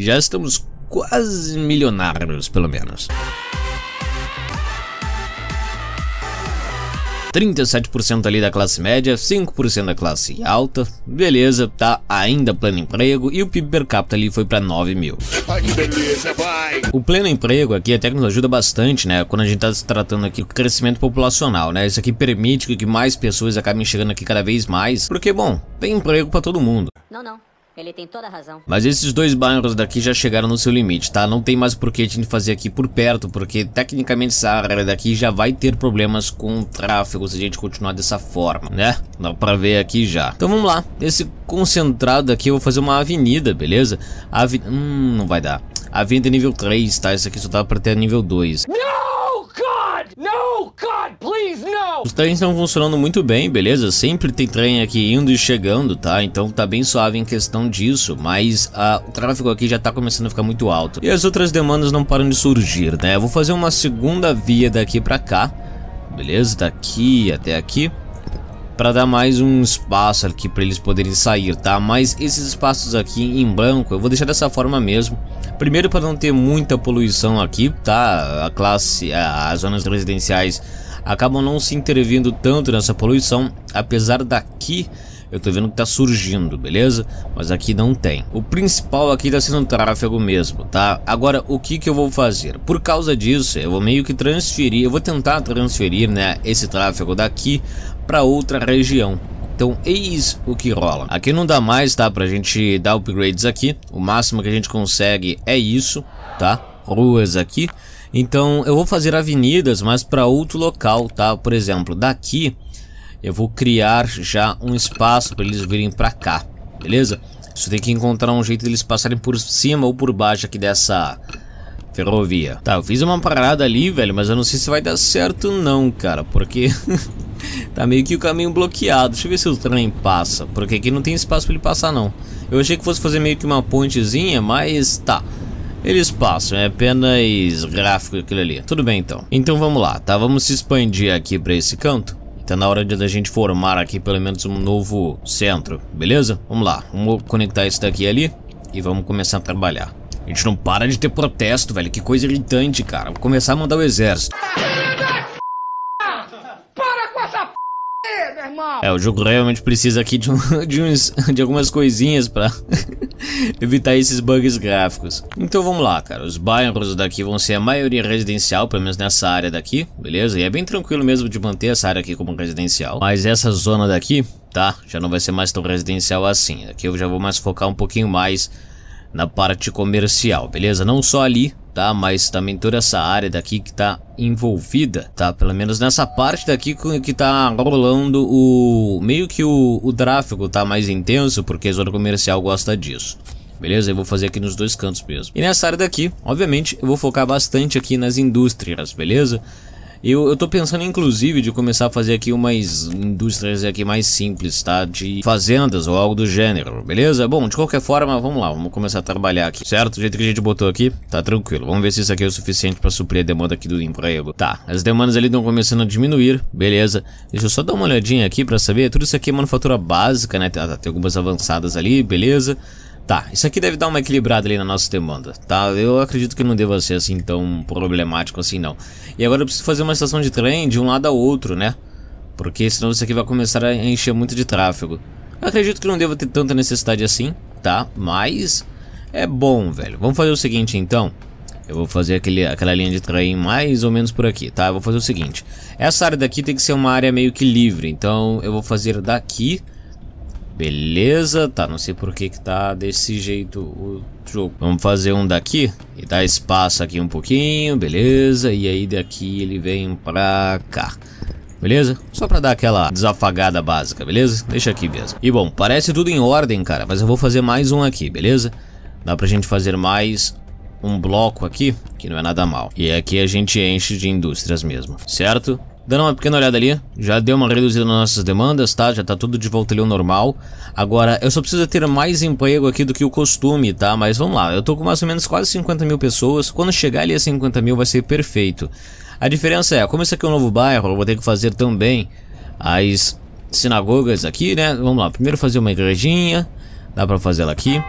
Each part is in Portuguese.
Já estamos quase milionários, pelo menos. 37% ali da classe média, 5% da classe alta, beleza, tá ainda pleno emprego e o PIB per capita ali foi para 9 mil. beleza, vai! O pleno emprego aqui até que nos ajuda bastante, né, quando a gente tá se tratando aqui do crescimento populacional, né, isso aqui permite que mais pessoas acabem chegando aqui cada vez mais, porque, bom, tem emprego para todo mundo. Não, não. Ele tem toda a razão. Mas esses dois bairros daqui já chegaram no seu limite, tá? Não tem mais por que a gente fazer aqui por perto, porque tecnicamente essa área daqui já vai ter problemas com o tráfego se a gente continuar dessa forma, né? Dá pra ver aqui já. Então vamos lá. Esse concentrado aqui eu vou fazer uma avenida, beleza? Avi... Hum, não vai dar. Avenida nível 3, tá? Isso aqui só tava pra ter nível 2. Não! No, God, please, no! Os trens estão funcionando muito bem, beleza? Sempre tem trem aqui indo e chegando, tá? Então tá bem suave em questão disso, mas uh, o tráfego aqui já tá começando a ficar muito alto. E as outras demandas não param de surgir, né? Eu vou fazer uma segunda via daqui pra cá, beleza? Daqui até aqui para dar mais um espaço aqui para eles poderem sair, tá? Mas esses espaços aqui em branco eu vou deixar dessa forma mesmo. Primeiro para não ter muita poluição aqui, tá? A classe, as zonas residenciais acabam não se intervindo tanto nessa poluição, apesar daqui eu tô vendo que tá surgindo, beleza? Mas aqui não tem. O principal aqui tá sendo tráfego mesmo, tá? Agora, o que que eu vou fazer? Por causa disso, eu vou meio que transferir, eu vou tentar transferir, né, esse tráfego daqui para outra região. Então, eis o que rola. Aqui não dá mais, tá? Pra gente dar upgrades aqui. O máximo que a gente consegue é isso, tá? Ruas aqui. Então, eu vou fazer avenidas, mas para outro local, tá? Por exemplo, daqui eu vou criar já um espaço para eles virem para cá, beleza? Só tem que encontrar um jeito deles passarem por cima ou por baixo aqui dessa ferrovia. Tá, eu fiz uma parada ali, velho, mas eu não sei se vai dar certo não, cara, porque tá meio que o caminho bloqueado. Deixa eu ver se o trem passa, porque aqui não tem espaço para ele passar não. Eu achei que fosse fazer meio que uma pontezinha, mas tá. Eles passam, é apenas gráfico aquilo ali. Tudo bem então. Então vamos lá, tá? Vamos se expandir aqui para esse canto. Tá na hora de a gente formar aqui pelo menos um novo centro, beleza? Vamos lá, vamos conectar isso daqui ali e vamos começar a trabalhar. A gente não para de ter protesto, velho, que coisa irritante, cara. Vou começar a mandar o exército. É, o jogo realmente precisa aqui de, um, de, uns, de algumas coisinhas pra evitar esses bugs gráficos. Então vamos lá, cara. Os bairros daqui vão ser a maioria residencial, pelo menos nessa área daqui, beleza? E é bem tranquilo mesmo de manter essa área aqui como residencial. Mas essa zona daqui, tá? Já não vai ser mais tão residencial assim. Aqui eu já vou mais focar um pouquinho mais na parte comercial, beleza? Não só ali, tá? Mas também toda essa área daqui que tá envolvida, tá? Pelo menos nessa parte daqui que tá rolando o... meio que o, o tráfego tá mais intenso, porque a zona comercial gosta disso. Beleza? Eu vou fazer aqui nos dois cantos mesmo. E nessa área daqui, obviamente, eu vou focar bastante aqui nas indústrias, beleza? Eu, eu tô pensando inclusive de começar a fazer aqui umas indústrias aqui mais simples, tá? De fazendas ou algo do gênero, beleza? Bom, de qualquer forma, vamos lá, vamos começar a trabalhar aqui, certo? Do jeito que a gente botou aqui, tá tranquilo. Vamos ver se isso aqui é o suficiente pra suprir a demanda aqui do emprego. Tá, as demandas ali estão começando a diminuir, beleza? Deixa eu só dar uma olhadinha aqui pra saber. Tudo isso aqui é manufatura básica, né? Tá, tem algumas avançadas ali, beleza? Tá, isso aqui deve dar uma equilibrada ali na nossa demanda, tá? Eu acredito que não deva ser assim tão problemático assim não. E agora eu preciso fazer uma estação de trem de um lado ao outro, né? Porque senão isso aqui vai começar a encher muito de tráfego. Eu acredito que não deva ter tanta necessidade assim, tá? Mas é bom, velho. Vamos fazer o seguinte então. Eu vou fazer aquele, aquela linha de trem mais ou menos por aqui, tá? Eu vou fazer o seguinte. Essa área daqui tem que ser uma área meio que livre. Então eu vou fazer daqui Beleza, tá, não sei por que que tá desse jeito o jogo. Vamos fazer um daqui e dar espaço aqui um pouquinho, beleza? E aí daqui ele vem pra cá. Beleza? Só pra dar aquela desafagada básica, beleza? Deixa aqui mesmo. E bom, parece tudo em ordem, cara, mas eu vou fazer mais um aqui, beleza? Dá pra gente fazer mais um bloco aqui, que não é nada mal. E aqui a gente enche de indústrias mesmo, certo? Dando uma pequena olhada ali, já deu uma reduzida nas nossas demandas, tá? Já tá tudo de volta ali ao normal. Agora, eu só preciso ter mais emprego aqui do que o costume, tá? Mas vamos lá, eu tô com mais ou menos quase 50 mil pessoas. Quando chegar ali a 50 mil vai ser perfeito. A diferença é, como esse aqui é um novo bairro, eu vou ter que fazer também as sinagogas aqui, né? Vamos lá, primeiro fazer uma igrejinha, dá pra fazer ela aqui.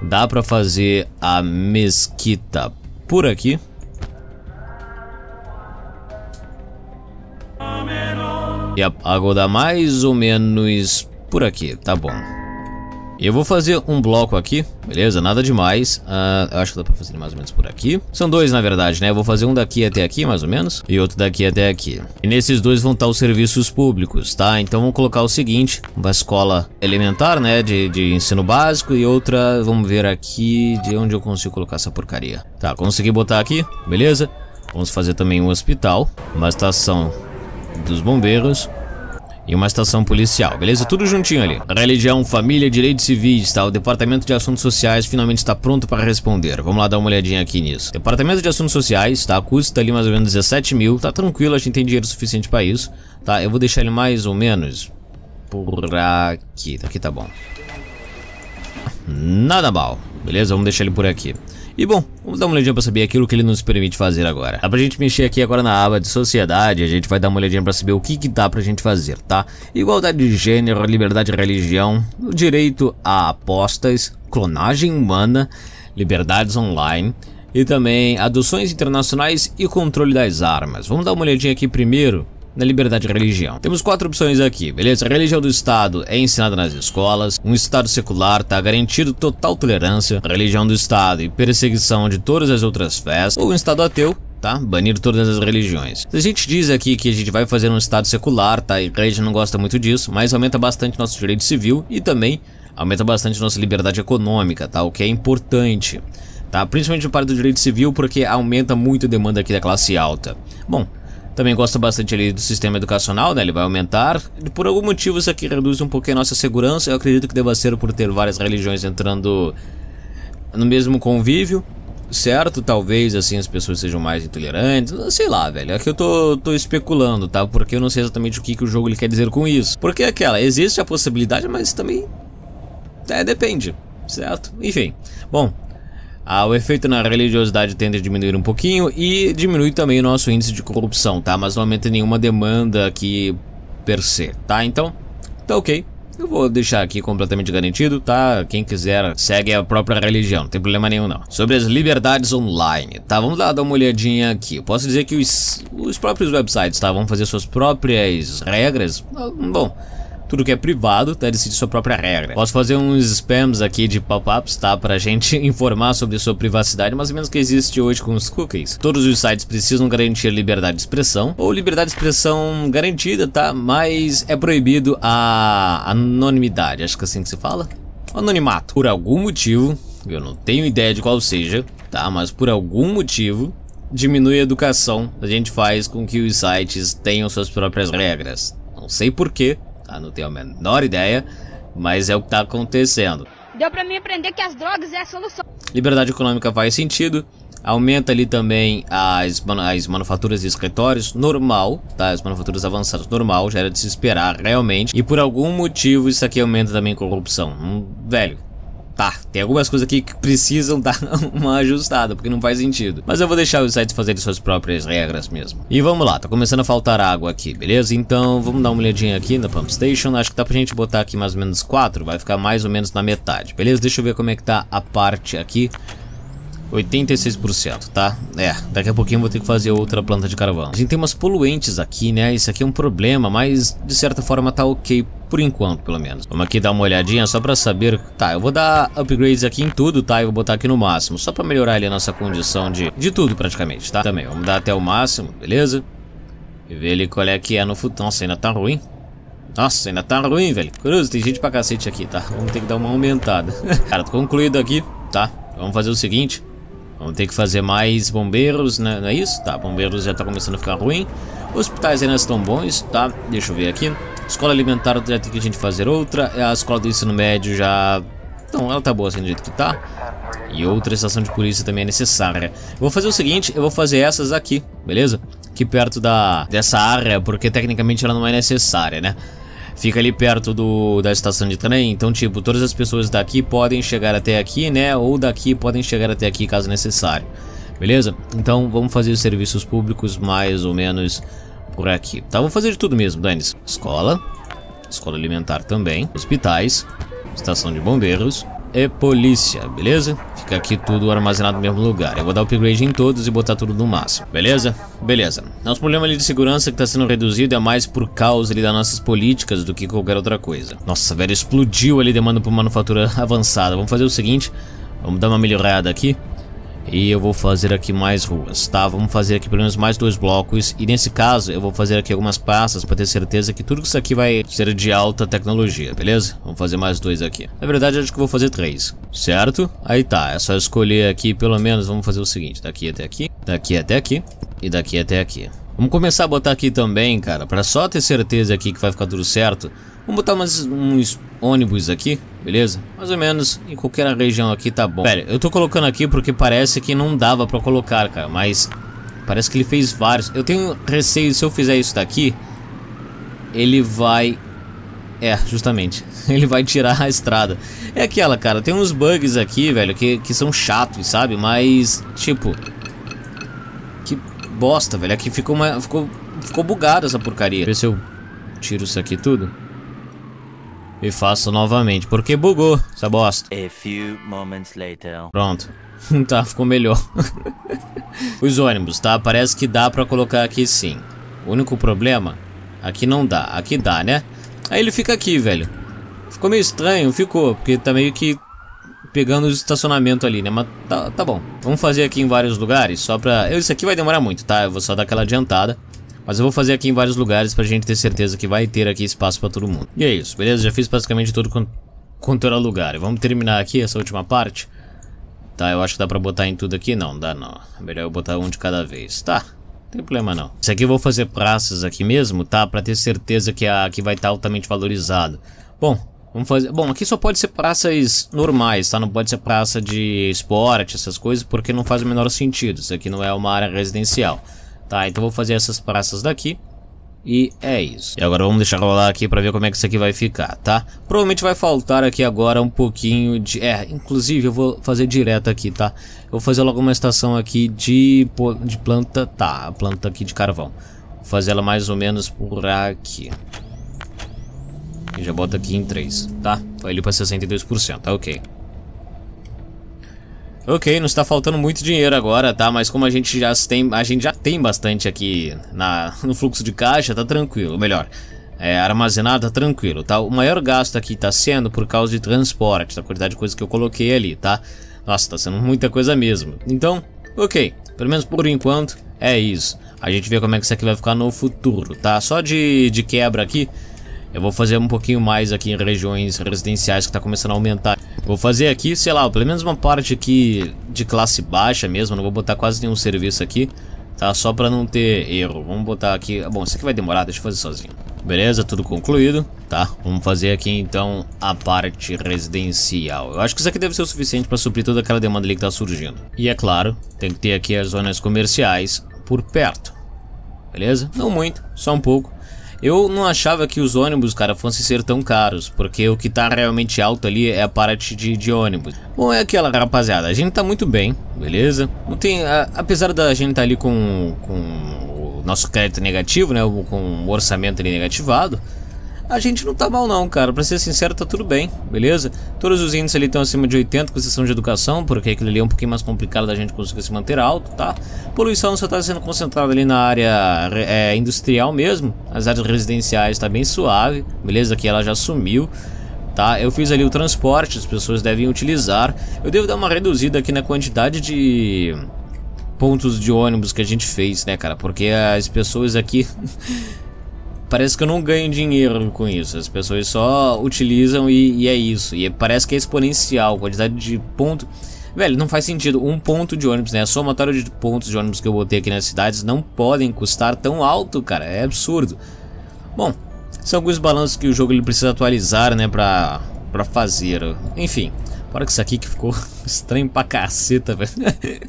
Dá pra fazer a mesquita por aqui. E a água dá mais ou menos por aqui, tá bom. Eu vou fazer um bloco aqui, beleza? Nada demais. Uh, acho que dá pra fazer mais ou menos por aqui. São dois, na verdade, né? Eu vou fazer um daqui até aqui, mais ou menos. E outro daqui até aqui. E nesses dois vão estar os serviços públicos, tá? Então vamos colocar o seguinte. Uma escola elementar, né? De, de ensino básico. E outra, vamos ver aqui de onde eu consigo colocar essa porcaria. Tá, consegui botar aqui, beleza? Vamos fazer também um hospital. Uma estação dos bombeiros e uma estação policial, beleza? Tudo juntinho ali. Religião, família, direitos civis, tá? O Departamento de Assuntos Sociais finalmente está pronto para responder. Vamos lá dar uma olhadinha aqui nisso. Departamento de Assuntos Sociais, tá? Custa ali mais ou menos 17 mil, tá tranquilo, a gente tem dinheiro suficiente para isso, tá? Eu vou deixar ele mais ou menos por aqui, aqui tá bom. Nada mal, beleza? Vamos deixar ele por aqui. E bom, vamos dar uma olhadinha para saber aquilo que ele nos permite fazer agora. Dá pra gente mexer aqui agora na aba de sociedade, a gente vai dar uma olhadinha para saber o que que dá pra gente fazer, tá? Igualdade de gênero, liberdade de religião, direito a apostas, clonagem humana, liberdades online e também adoções internacionais e controle das armas. Vamos dar uma olhadinha aqui primeiro na liberdade de religião. Temos quatro opções aqui, beleza? A religião do Estado é ensinada nas escolas, um Estado secular está garantido total tolerância, religião do Estado e perseguição de todas as outras fés, ou um Estado ateu, tá? Banir todas as religiões. A gente diz aqui que a gente vai fazer um Estado secular, tá? A igreja não gosta muito disso, mas aumenta bastante nosso direito civil e também aumenta bastante nossa liberdade econômica, tá? O que é importante, tá? Principalmente parte do direito civil porque aumenta muito a demanda aqui da classe alta. Bom, também gosta bastante ali do sistema educacional, né? Ele vai aumentar. Por algum motivo isso aqui reduz um pouquinho a nossa segurança. Eu acredito que deva ser por ter várias religiões entrando no mesmo convívio. Certo, talvez assim as pessoas sejam mais intolerantes, sei lá, velho. É que eu tô, tô especulando, tá? Porque eu não sei exatamente o que, que o jogo ele quer dizer com isso. Porque é aquela, existe a possibilidade, mas também. É, depende, certo? Enfim. Bom, ah, o efeito na religiosidade tende a diminuir um pouquinho e diminui também o nosso índice de corrupção, tá? Mas não aumenta nenhuma demanda aqui per se, tá? Então, tá ok. Eu vou deixar aqui completamente garantido, tá? Quem quiser segue a própria religião, não tem problema nenhum não. Sobre as liberdades online, tá? Vamos lá dar uma olhadinha aqui. Eu posso dizer que os, os próprios websites, tá? Vão fazer suas próprias regras. Bom, tudo que é privado, tá? Decide sua própria regra. Posso fazer uns spams aqui de pop-ups, tá? Pra gente informar sobre sua privacidade, mais ou menos que existe hoje com os cookies. Todos os sites precisam garantir liberdade de expressão, ou liberdade de expressão garantida, tá? Mas é proibido a anonimidade, acho que é assim que se fala. Anonimato. Por algum motivo, eu não tenho ideia de qual seja, tá? Mas por algum motivo, diminui a educação. A gente faz com que os sites tenham suas próprias regras. Não sei porquê, tá? Não tenho a menor ideia, mas é o que está acontecendo. Deu para mim aprender que as drogas é a solução. Liberdade econômica faz sentido. Aumenta ali também as, as manufaturas de escritórios, normal, tá? As manufaturas avançadas, normal, já era de se esperar realmente. E por algum motivo isso aqui aumenta também corrupção. Hum, velho, Tá, tem algumas coisas aqui que precisam dar uma ajustada, porque não faz sentido. Mas eu vou deixar os sites fazerem suas próprias regras mesmo. E vamos lá, tá começando a faltar água aqui, beleza? Então vamos dar uma olhadinha aqui na Pump Station. Acho que dá pra gente botar aqui mais ou menos 4, vai ficar mais ou menos na metade, beleza? Deixa eu ver como é que tá a parte aqui 86%, tá? É, daqui a pouquinho vou ter que fazer outra planta de carvão. A gente tem umas poluentes aqui, né? Isso aqui é um problema, mas de certa forma tá ok por enquanto, pelo menos. Vamos aqui dar uma olhadinha só pra saber... Tá, eu vou dar upgrades aqui em tudo, tá? Eu vou botar aqui no máximo, só pra melhorar ali a nossa condição de, de tudo praticamente, tá? Também, vamos dar até o máximo, beleza? E ver ali qual é que é no futuro. Nossa, ainda tá ruim. Nossa, ainda tá ruim, velho. Curioso, tem gente pra cacete aqui, tá? Vamos ter que dar uma aumentada. Cara, tô concluído aqui, tá? Vamos fazer o seguinte. Vamos ter que fazer mais bombeiros, né? não é isso? Tá, bombeiros já tá começando a ficar ruim. Hospitais ainda estão bons, tá? Deixa eu ver aqui. Escola alimentar já tem que a gente fazer outra. A escola do ensino médio já... Então, ela tá boa assim do jeito que tá. E outra estação de polícia também é necessária. Eu vou fazer o seguinte, eu vou fazer essas aqui, beleza? Aqui perto da, dessa área, porque tecnicamente ela não é necessária, né? Fica ali perto do, da estação de trem, então tipo, todas as pessoas daqui podem chegar até aqui, né, ou daqui podem chegar até aqui caso necessário, beleza? Então vamos fazer os serviços públicos mais ou menos por aqui, tá? Vou fazer de tudo mesmo, Danis. Escola, escola alimentar também, hospitais, estação de bombeiros, e polícia, beleza? Fica aqui tudo armazenado no mesmo lugar. Eu vou dar upgrade em todos e botar tudo no máximo, beleza? Beleza. Nosso problema ali de segurança que tá sendo reduzido é mais por causa ali das nossas políticas do que qualquer outra coisa. Nossa, velho, explodiu ali demanda por manufatura avançada. Vamos fazer o seguinte, vamos dar uma melhorada aqui. E eu vou fazer aqui mais ruas, tá? Vamos fazer aqui pelo menos mais dois blocos. E nesse caso, eu vou fazer aqui algumas praças para ter certeza que tudo isso aqui vai ser de alta tecnologia, beleza? Vamos fazer mais dois aqui. Na verdade, acho que vou fazer três, certo? Aí tá, é só escolher aqui pelo menos, vamos fazer o seguinte. Daqui até aqui, daqui até aqui e daqui até aqui. Vamos começar a botar aqui também, cara, para só ter certeza aqui que vai ficar tudo certo. Vamos botar umas, uns ônibus aqui, beleza? Mais ou menos em qualquer região aqui tá bom. Pera, eu tô colocando aqui porque parece que não dava pra colocar, cara, mas parece que ele fez vários. Eu tenho receio, se eu fizer isso daqui, ele vai... É, justamente, ele vai tirar a estrada. É aquela, cara, tem uns bugs aqui, velho, que, que são chatos, sabe? Mas, tipo... Que bosta, velho, aqui ficou, uma, ficou, ficou bugado essa porcaria. Ver se eu tiro isso aqui tudo. E faço novamente, porque bugou essa bosta. A few moments later. Pronto. tá, ficou melhor. Os ônibus, tá? Parece que dá pra colocar aqui sim. O único problema, aqui não dá. Aqui dá, né? Aí ele fica aqui, velho. Ficou meio estranho, ficou, porque tá meio que pegando o estacionamento ali, né? Mas tá, tá bom. Vamos fazer aqui em vários lugares, só pra... Isso aqui vai demorar muito, tá? Eu vou só dar aquela adiantada. Mas eu vou fazer aqui em vários lugares pra gente ter certeza que vai ter aqui espaço pra todo mundo. E é isso, beleza? Já fiz basicamente tudo quanto era lugar. Vamos terminar aqui essa última parte. Tá, eu acho que dá pra botar em tudo aqui. Não, dá não. É melhor eu botar um de cada vez. Tá, não tem problema não. Isso aqui eu vou fazer praças aqui mesmo, tá? Pra ter certeza que aqui vai estar tá altamente valorizado. Bom, vamos fazer... Bom, aqui só pode ser praças normais, tá? Não pode ser praça de esporte, essas coisas, porque não faz o menor sentido. Isso aqui não é uma área residencial. Tá, então vou fazer essas praças daqui. E é isso. E agora vamos deixar rolar aqui pra ver como é que isso aqui vai ficar, tá? Provavelmente vai faltar aqui agora um pouquinho de... É, inclusive eu vou fazer direto aqui, tá? Eu vou fazer logo uma estação aqui de, de planta... Tá, planta aqui de carvão. Vou fazer ela mais ou menos por aqui. E já bota aqui em 3, tá? Vai ali pra 62%, tá ok. Ok, nos está faltando muito dinheiro agora, tá? Mas como a gente já tem, a gente já tem bastante aqui na, no fluxo de caixa, tá tranquilo. Melhor, é, armazenado, tá tranquilo, tá? O maior gasto aqui tá sendo por causa de transporte, da quantidade de coisa que eu coloquei ali, tá? Nossa, tá sendo muita coisa mesmo. Então, ok, pelo menos por enquanto é isso. A gente vê como é que isso aqui vai ficar no futuro, tá? Só de, de quebra aqui, eu vou fazer um pouquinho mais aqui em regiões residenciais que tá começando a aumentar. Vou fazer aqui, sei lá, pelo menos uma parte aqui de classe baixa mesmo. Não vou botar quase nenhum serviço aqui, tá? Só pra não ter erro. Vamos botar aqui... Bom, isso aqui vai demorar, deixa eu fazer sozinho. Beleza, tudo concluído, tá? Vamos fazer aqui então a parte residencial. Eu acho que isso aqui deve ser o suficiente para suprir toda aquela demanda ali que tá surgindo. E é claro, tem que ter aqui as zonas comerciais por perto. Beleza? Não muito, só um pouco. Eu não achava que os ônibus, cara, fossem ser tão caros, porque o que tá realmente alto ali é a parte de, de ônibus. Bom, é aquela, rapaziada, a gente tá muito bem, beleza? Não tem, a, apesar da gente tá ali com, com o nosso crédito negativo, né, com o orçamento ali negativado, a gente não tá mal não, cara. Pra ser sincero, tá tudo bem, beleza? Todos os índices ali estão acima de 80, com exceção de educação, porque aquilo ali é um pouquinho mais complicado da gente conseguir se manter alto, tá? Poluição só tá sendo concentrada ali na área é, industrial mesmo. As áreas residenciais tá bem suave, beleza? Aqui ela já sumiu. Tá, eu fiz ali o transporte, as pessoas devem utilizar. Eu devo dar uma reduzida aqui na quantidade de pontos de ônibus que a gente fez, né, cara? Porque as pessoas aqui parece que eu não ganho dinheiro com isso. As pessoas só utilizam e, e é isso. E parece que é exponencial, quantidade de ponto. Velho, não faz sentido. Um ponto de ônibus, né? A somatória de pontos de ônibus que eu botei aqui nas cidades não podem custar tão alto, cara. É absurdo. Bom, são alguns balanços que o jogo ele precisa atualizar, né? Pra, pra fazer. Enfim. Para que isso aqui que ficou estranho pra caceta, velho.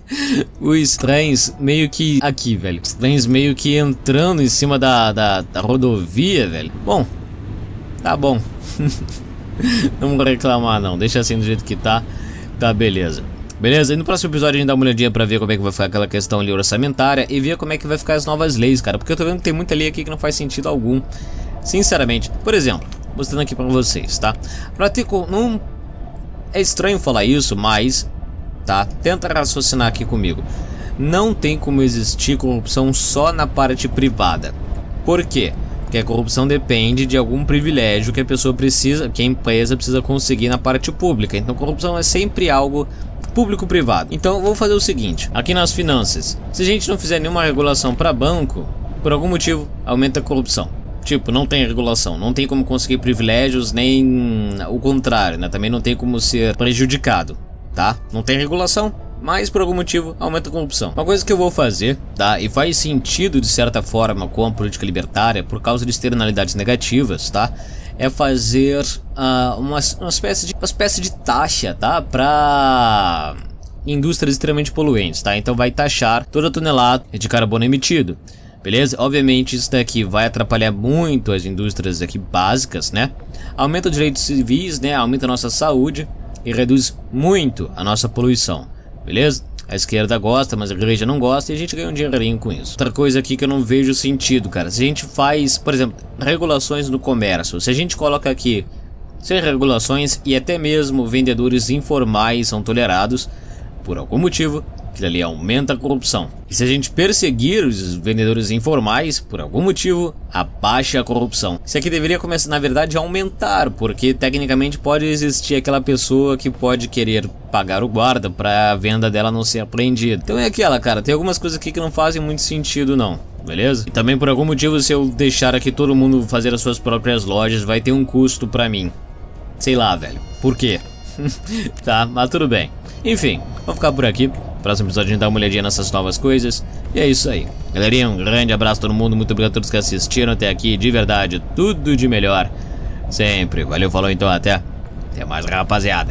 Os trens meio que... Aqui, velho. Os trens meio que entrando em cima da, da, da rodovia, velho. Bom, tá bom. não vou reclamar, não. Deixa assim do jeito que tá. Tá, beleza. Beleza? E no próximo episódio a gente dá uma olhadinha pra ver como é que vai ficar aquela questão ali orçamentária e ver como é que vai ficar as novas leis, cara. Porque eu tô vendo que tem muita lei aqui que não faz sentido algum. Sinceramente. Por exemplo, mostrando aqui pra vocês, tá? Pra ter... Não É estranho falar isso, mas, tá? Tenta raciocinar aqui comigo. Não tem como existir corrupção só na parte privada. Por quê? Porque a corrupção depende de algum privilégio que a pessoa precisa, que a empresa precisa conseguir na parte pública. Então, corrupção é sempre algo público-privado. Então, vou fazer o seguinte: aqui nas finanças, se a gente não fizer nenhuma regulação para banco, por algum motivo aumenta a corrupção. Tipo, não tem regulação, não tem como conseguir privilégios, nem o contrário, né? Também não tem como ser prejudicado, tá? Não tem regulação, mas por algum motivo aumenta a corrupção. Uma coisa que eu vou fazer, tá? E faz sentido de certa forma com a política libertária por causa de externalidades negativas, tá? É fazer uh, uma, uma, espécie de, uma espécie de taxa, tá? Pra indústrias extremamente poluentes, tá? Então vai taxar toda tonelada de carbono emitido. Beleza? Obviamente isso daqui vai atrapalhar muito as indústrias aqui básicas, né? Aumenta os direitos civis, né? Aumenta a nossa saúde e reduz muito a nossa poluição. Beleza? A esquerda gosta, mas a igreja não gosta e a gente ganha um dinheirinho com isso. Outra coisa aqui que eu não vejo sentido, cara. Se a gente faz, por exemplo, regulações no comércio. Se a gente coloca aqui sem regulações e até mesmo vendedores informais são tolerados, por algum motivo, Aquilo ali aumenta a corrupção. E se a gente perseguir os vendedores informais, por algum motivo, abaixa a corrupção. Isso aqui deveria começar, na verdade, a aumentar, porque tecnicamente pode existir aquela pessoa que pode querer pagar o guarda para a venda dela não ser apreendida. Então é aquela, cara, tem algumas coisas aqui que não fazem muito sentido não. Beleza? E também por algum motivo se eu deixar aqui todo mundo fazer as suas próprias lojas vai ter um custo para mim. Sei lá, velho. Por quê? tá, mas tudo bem. Enfim, vou ficar por aqui. Próximo episódio a gente dá uma olhadinha nessas novas coisas. E é isso aí. Galerinha, um grande abraço a todo mundo. Muito obrigado a todos que assistiram até aqui. De verdade, tudo de melhor. Sempre. Valeu, falou então. Até. Até mais, rapaziada.